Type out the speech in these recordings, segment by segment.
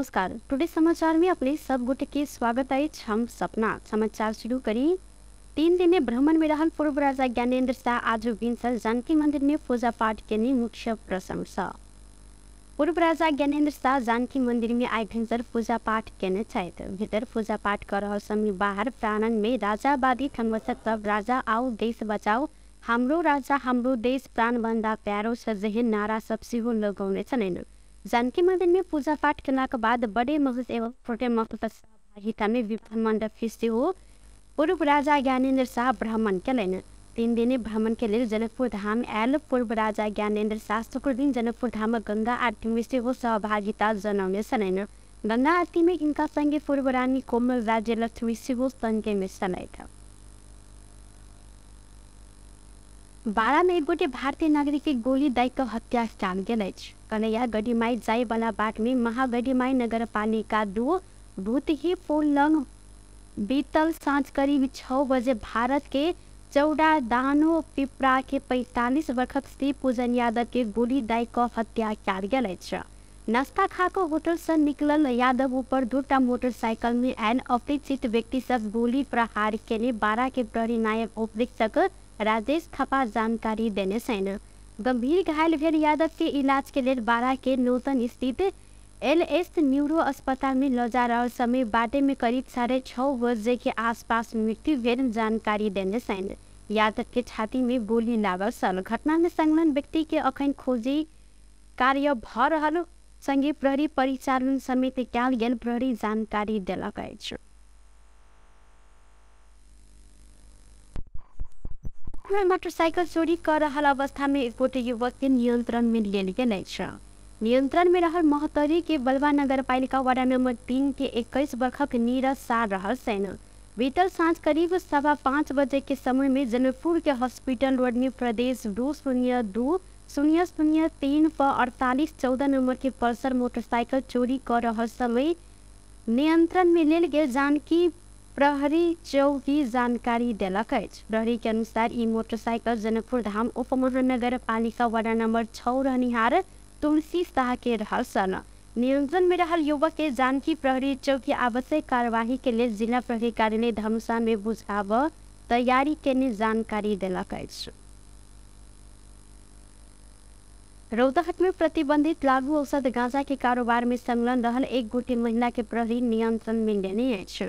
नमस्कार। टुडे समाचार में अपने सब गोटे के स्वागत है। हम सपना समाचार शुरू करी। तीन दिने भ्रमण में पूर्व राजा ज्ञानेन्द्र शाह आज भिनसर जानकी मंदिर में पूजा पाठ के लिए मुख्य प्रशंसा। पूर्व राजा ज्ञानेन्द्र शाह जानकी मंदिर में आए भिनसर पूजा पाठ केने छथि भीतर पूजा पाठ कर रहल बाहर प्रांगण में राजावादी ठनवसक सब राजा आओ देश बचाओ। हाम्रो राजा हाम्रो देश प्राणभन्दा प्यारो सजहे नारा सब लगाउने छन् जानकी मंदिर में पूजा पाठ करने के बाद बड़े महस एवं छोटे महस सहभागिता में विभिन्न मंडप फिस्ते हो। पूर्व राजा ज्ञानेन्द्र शाह भ्रमण केलनि तीन दिने भ्रमण के लिए जनकपुर धाम आयल। पूर्व राजा ज्ञानेन्द्र शाह शुक्र दिन जनकपुर धाम गंगा आरती में सेहो सहभागिता जनाउने छन् गंगा आरती में इनका संगे पूर्व रानी कोमल राज्य लक्ष्मी सेहो संगे में छनैथ बारा में एक गोटे भारतीय नागरिक के गोली दाई के हत्या गेल अछि कन्हैया गढ़ीमाई जाय वाला बाट में महागढ़ीमाई नगर पालिका दू भूतही पुल लंग बीतल साँझ करीब छः बजे भारत के चौड़ा दानो पिपरा के पैंतालीस वर्षक श्री पूजन यादव के गोली दाई क हत्या कयल गेल अछि। नाश्ता होटल से निकलल यादव ऊपर दूटा मोटरसाइकिल में आयल अपरिचित व्यक्ति सब गोली प्रहार केने बारह के प्रहरी नायब उपरीक्षक राजेश थपा जानकारी देने छन्। गंभीर घायल भेल यादव के इलाज के लेल बारह के नूतन स्थित एल एस न्यूरो अस्पताल में ल जा रहल समय बाटे में करीब साढ़े छः बजे के आसपास मृत्यु भेल जानकारी देने छन् यादव के छाती में गोली लागल छल घटना में संलग्न व्यक्ति के अखन खोजी कार्य भ रहल। संगे प्रहरी परिचालन समेत कयल गेल प्रहरी जानकारी देलक अछि। मोटरसाइकिल चोरी कर रहल अवस्था में एक युवक के नियंत्रण में लेल गेल अछि नियंत्रण में रहल महतरी के बलवा नगर पालिका वार्ड नंबर तीन के इक्कीस वर्षक नीरज शाह रहल सेन बीतल साँझ करीब सवा पाँच बजे के समय में जनकपुर के हॉस्पिटल रोड में प्रदेश दो शून्य दो, शून्य शून्य तीन पर अड़तालीस चौदह नंबर के पल्सर मोटरसाइकिल चोरी कर रहल समय नियंत्रण में लेल गेल जानकी प्रहरी चौकी जानकारी देलक अछि प्रहरी के अनुसार ई मोटरसाइकिल जनकपुर धाम उप महानगर पालिका वार्ड नंबर छः रहनिहार तुलसी शाह के रहल सन नियंत्रण में रहल युवक के जानकी प्रहरी चौकी आवश्यक कार्यवाही के लिए जिला प्रहरी कार्यालय धनुषा में बुझाव तैयारी केने जानकारी देलक अछि रौतहट में प्रतिबंधित लागू औषध गांजा के कारोबार में संलग्न रहल एक गोटे महिला के प्रहरी नियंत्रण में लेने अछि।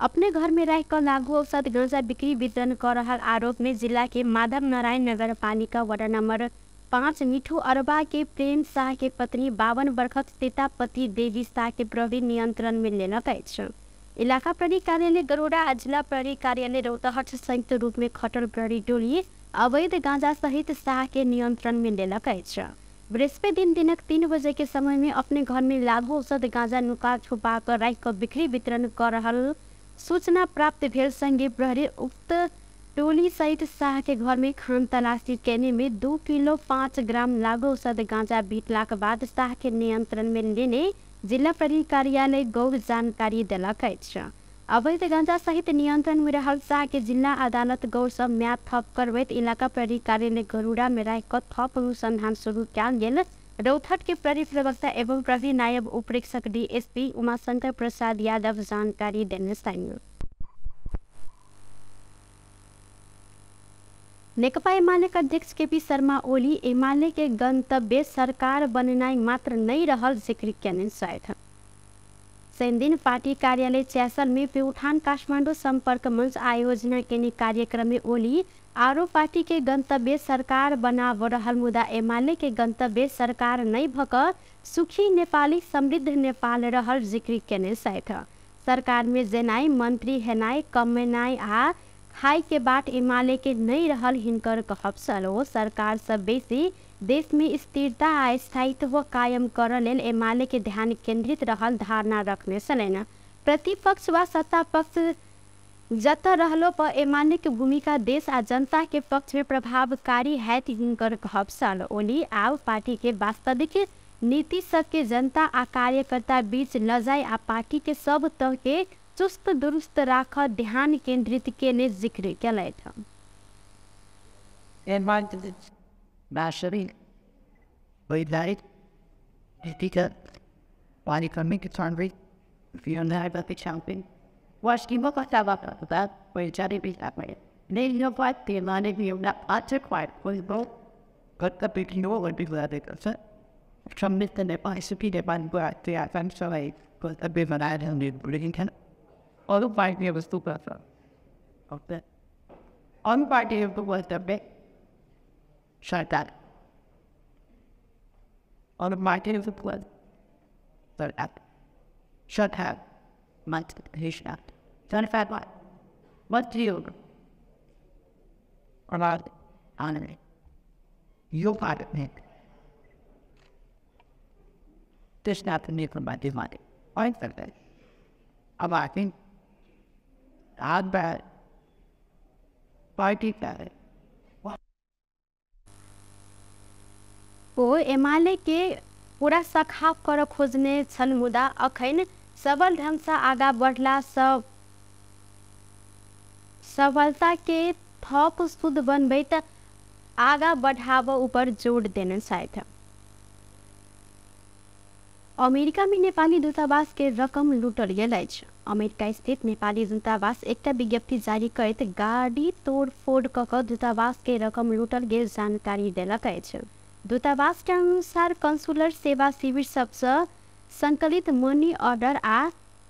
अपने घर में रह कर लागू औषध गांजा बिक्री वितरण कर रहा आरोप में जिला के माधव नारायण नगर पालिका वार्ड नंबर पाँच मिठू अरबा के प्रेम शाह के पत्नी बावन वर्षक सीतापति देवी शाह के प्रहरी नियंत्रण में लेलक अछि। इलाका प्रहरी कार्यालय गरोड़ा आ जिला प्रहरी कार्यालय रौतहट संयुक्त रूप में खटल प्रहरी टोली अवैध गांजा सहित शाह के नियंत्रण में लेलक अछि। बृहस्पति दिन दिनक तीन बजे के समय में अपने घर में लागू औषध गांजा नुका छुपा कर राख कर बिक्री वितरण कर रहल सूचना प्राप्त भेल संगे प्रहरी उक्त टोली सहित शाह के घर में खान तलाशी में किलो पाँच ग्राम लागू औषध गांजा बीतलाक बाद शाह के नियंत्रण में लेने जिला प्रहरी कार्यालय गौर जानकारी देलक अवैध गांजा सहित नियंत्रण में रहल शाह के जिला अदालत गौर सब थप करबैत इलाका प्रहरी कार्यालय गरुड़ा में राख कर थप अनुसंधान शुरू कयल गेल। रौथट के प्रवक्ता एवं प्रहरी नायब उपरीक्षक डीएसपी उमाशंकर प्रसाद यादव जानकारी देने नेकपा एमालेका अध्यक्ष केपी शर्मा ओली एमाले के गंतव्य सरकार बननाई मात्र नहीं रहल जिक्र केने छथि शनि दिन पार्टी कार्यालय चैसल में प्यूठान काठमाडौँ संपर्क मंच आयोजना केने कार्यक्रम में ओली आरो पार्टी के गंतव्य सरकार बनाब रहल मुदा एमाले के सरकार नहीं भक सुखी नेपाली समृद्ध नेपाल रहल जिक्र केने छथि सरकार में जेनाई मंत्री हेनाई कमेनाई आ खाई के बाट एमाले नहीं रहल हिनकर कहब ओ सरकार सब बेसी देश स्थिरता आ स्थायित्व कायम कर लेल एमाले ध्यान केंद्रित रहल धारणा रखने छलनि प्रतिपक्ष वा सत्ता पक्ष जत रहलो पर एमाले के भूमिका देश आ जनता के पक्ष में प्रभावकारी हैत हिनकर कहब ओली आब पार्टी के वास्तविक नीति सबके जनता आ कार्यकर्ता बीच न जाए आ पार्टी के सब तह के चुस्त दुरुस्त राख ध्यान केंद्रित केने ज़िक्र केलथि। Właściwego samochodu pojechali biznesmeni. Niejednokrotnie lany wił na placu kłajbów, kotka biegniło od bibliotek, przemytane pańskie bankury, a fansowej kotka bywalałem w Blinken. All five years to pass of that. On part of the was the big shaitan. On part of the was the shaitan. What? What do you? Or not? Honor me. You're part of me. This not the need for my money. I think that. I'm acting. Not bad. Party bad. ओ एमाले के पूरा सखाव कर खोजने छन् मुदा अखैन सबल ढङ्गसँ आगा बढला, सब सफलता के थप शुद्ध बनबैत आगा बढ़ाव ऊपर जोड़ देने अमेरिका में नेपाली दूतावास के रकम लूटल अछि। अमेरिका स्थित नेपाली दूतावास एकटा विज्ञप्ति जारी करैत गाड़ी तोड़फोड़ कऽ दूतावास के रकम लूटल गेल जानकारी देलक दूतावास के अनुसार कंसुलर सेवा शिविर सबसँ संकलित मनी ऑर्डर आ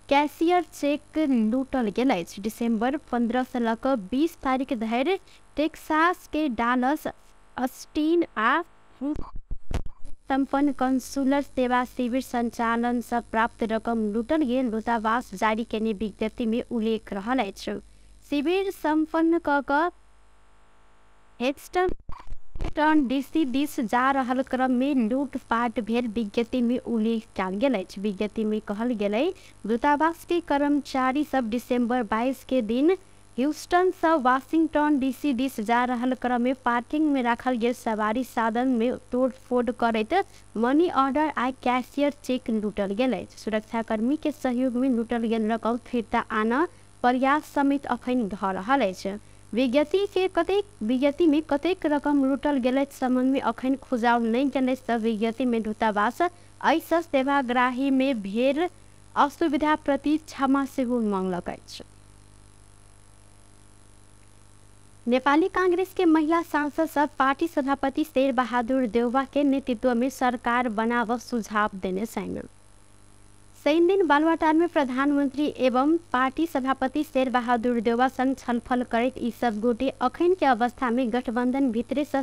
कैशियर चेक लूटल गेल अछि दिसंबर पंद्रह से लऽ कऽ बीस तारीख धरि टेक्सास के डालस अस्टीन आ संपन्न कंसुलर सेवा शिविर संचालन से प्राप्त रकम लूटल गेल दूतावास जारी केने विज्ञप्ति में उल्लेख रहल अछि शिविर संपन्न कऽ कऽ टन डीसी दिस जा रहल क्रम में लूटपाट भेल। विज्ञप्ति में उल्लेख कयल गेल अछि विज्ञप्ति कहल गेलै दूतावास के कर्मचारी सब दिसंबर 22 के दिन ह्यूस्टन से वाशिंगटन डीसी दिस जा रहल क्रम में पार्किंग गेल सवारी साधन में तोड़फोड़ करैत मनी ऑर्डर आ कैशियर चेक लूटल गेल। अछि सुरक्षाकर्मी के सहयोग लूटल गेल रकम फिरता आना प्रयास समेत अखन भऽ रहल अछि। विज्ञप्ति के कतेक विज्ञप्ति में कतेक रकम लूटल गेल संबंध में अखन खुजाओल नहीं गेल सब विज्ञप्ति में दूतावास एहिसँ सेवाग्राही में भेल असुविधा प्रति क्षमा सेहो मांगलक नेपाली कांग्रेस के महिला सांसद सब पार्टी सभापति शेर बहादुर देउवा के नेतृत्व सरकार बनाव सुझाव देने संग सही दिन बालुवाटार में प्रधानमंत्री एवं पार्टी सभापति शेर बहादुर देउवा संग छलफल करैत ई सब गोटे अखन के अवस्था में गठबंधन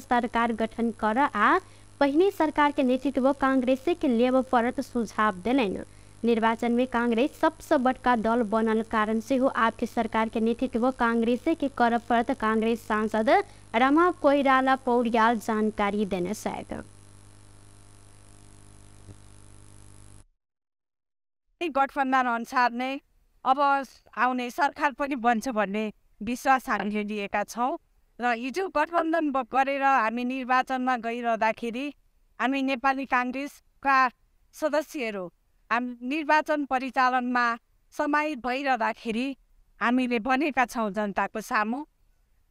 सरकार गठन कर आ पहिने सरकार के नेतृत्व कांग्रेसे के लेब पड़त सुझाव देलनि। निर्वाचन में कांग्रेस सबसे बड़का दल बनल कारण से हो आपके सरकार नेतृत्व कांग्रेसे के कर पड़त कांग्रेस सांसद रमा कोइराला पौड़ियाल जानकारी देने शायद गठबन्धन अनुसार नै अब आउने सरकार पनि बन्छ भन्ने विश्वास हामीले लिएका छौँ। र हिजो गठबन्धन गरेर हामी निर्वाचनमा गइरहँदाखेरि हामी नेपाली काङ्ग्रेसका सदस्यहरू हाम निर्वाचन परिचालनमा समाहित भइरहँदाखेरि हामीले भनेका छौँ जनताको सामु।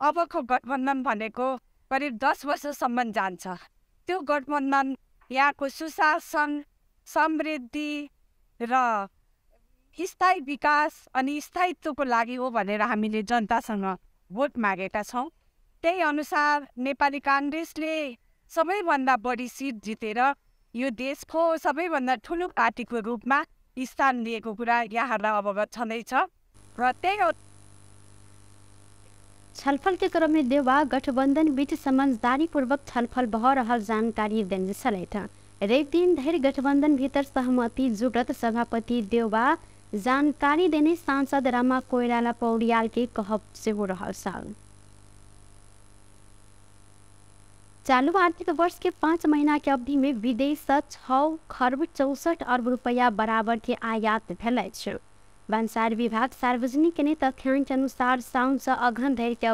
अबको गठबन्धन भनेको करिब दस वर्षसम्म जान्छ। त्यो गठबन्धन यहाँको सुशासन समृद्धि र स्थायी विकास अनि स्थायित्वको लागि हो भनेर हामीले जनतासँग भोट मागेका छौँ। त्यही अनुसार नेपाली काङ्ग्रेसले सबैभन्दा बढी सिट जितेर यो देशको सबैभन्दा ठुलो पार्टीको रूपमा स्थान लिएको कुरा यहाँहरूलाई अवगत छँदैछ। र त्यही छलफल के क्रम में देवा गठबंधन बीच समझदारी पूर्वक छलफल भऽ रहल जानकारी देने छलथि रवि दिन धरि गठबंधन भीतर सहमति जुटत सभापति देवा जानकारी देने सांसद रामा कोइराला पौड़ियाल के कहब सेहो रहल साल चालू आर्थिक वर्ष के पाँच महीना के अवधि में विदेश से छः खरब चौसठ अरब रुपया बराबर के आयात भेल भन्सार विभाग सार्वजनिक केने तथ्याङ्क अनुसार साउन से अघन धरि के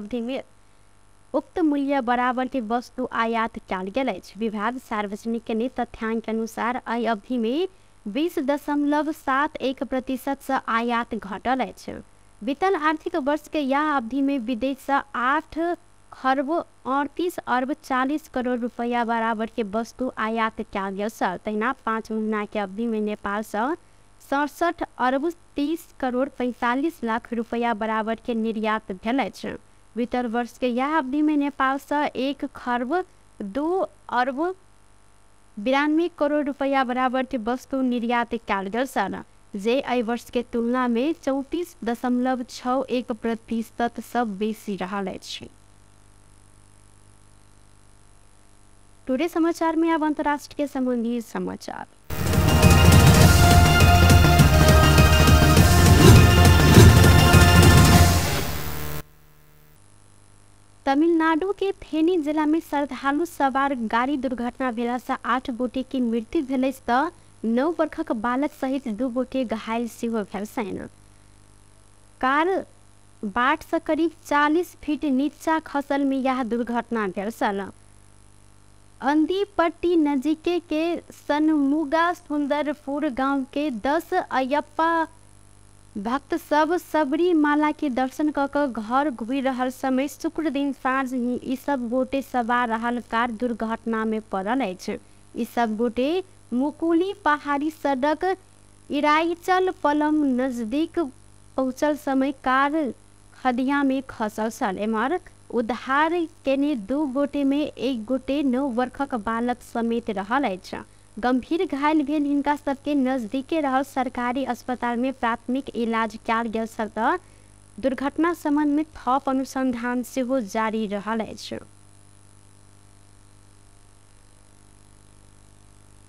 उक्त मूल्य बराबर के वस्तु आयात कयल गेल विभाग सार्वजनिक केने तथ्याङ्क अनुसार अवधि में बीस दशमलव सात एक प्रतिशत से आयात घटल बीतल आर्थिक वर्ष के यह अवधि में विदेश से आठ खरब अड़तीस अरब चालीस करोड़ रुपया बराबर के वस्तु आयात कयल गेल छ तहिना पाँच महीना के अवधि में नेपाल से सड़सठ अरब तीस करोड़ पैंतालीस लाख रुपया बराबर के निर्यात भेल वित्त वर्ष के यह अवधि में नेपाल से एक खरब, दू अरब, बिरानवे करोड़ रुपया बराबर वस्तु निर्यात कयल गेल छल जे एहि वर्ष के तुलना में चौंतीस दशमलव छः एक प्रतिशत सब बेसी रहल अछि। टुडे समाचार में अब अंतर्राष्ट्रीय संबंधी समाचार। तमिलनाडु के फेनी जिला में श्रद्धालु सवार गाड़ी दुर्घटना भेला से आठ गोटे की मृत्यु भेलै तऽ नौ वर्षक बालक सहित दू गोटे घायल सेहो भेल कार बाट से करीब चालीस फीट नीचा खसल में यह दुर्घटना भेल छल। अंदीपट्टी नजीके के सनमुगा सुंदरपुर गांव के दस अयप्पा भक्त सब सबरीमाला के दर्शन क क घर घुरि रहल समय शुक्र दिन साँझ ही सब गोटे सवार रहल कार दुर्घटना में पड़ल अछि। ई सब गोटे मुकुली पहाड़ी सड़क इराइचल पलम नजदीक पहुंचल समय कार खदिया में खसल छल। एम्हर उद्धार केने दू गोटे में एक गोटे नौ वर्षक बालक समेत रहल अछि। गंभीर घायल भेल हिनका सबके नजदीके रहल सरकारी अस्पताल में प्राथमिक इलाज कयल गेल छल दुर्घटना संबंध में थप अनुसंधान सेहो जारी अछि।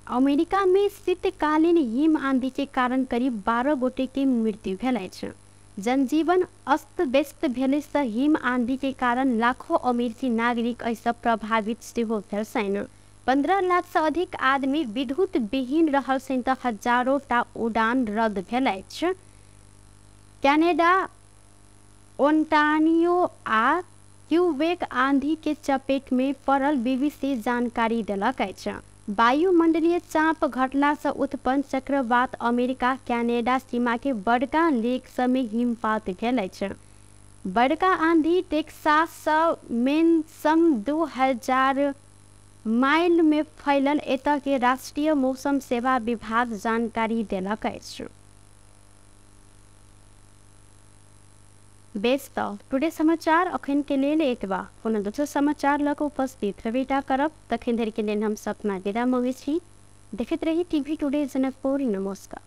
अमेरिका में शीतकालीन हिम आंधी के कारण करीब बारह गोटे के मृत्यु भेल जनजीवन अस्त व्यस्त भेले से हिम आंधी के कारण लाखों अमेरिकी नागरिक एहिसँ प्रभावित सेहो भेल पंद्रह लाख से अधिक आदमी विद्युत विहीन रहल तऽ हज़ारों टा उड़ान रद्द भेल कैनेडा ओंटानियो आ क्यूबेक आंधी के चपेट में पड़ल बीबीसी जानकारी देलक अछि। वायुमंडलीय चाप घटला से उत्पन्न चक्रवात अमेरिका, कैनेडा सीमा के बड़का लेक सब में हिमपात भेल बड़का आंधी टेक्सास से मेनसम दू हज़ार माइल में फैलल एतऽ के राष्ट्रीय मौसम सेवा विभाग जानकारी देलक अछि। बेस टुडे समाचार अखन के लेल एतबा कोनो दोसर समाचार लऽ उपस्थित हेबेटा करब। तखन धरि के लेल हम सपना विदा मंगै छी। देखैत रही टीवी टुडे जनकपुर। नमस्कार।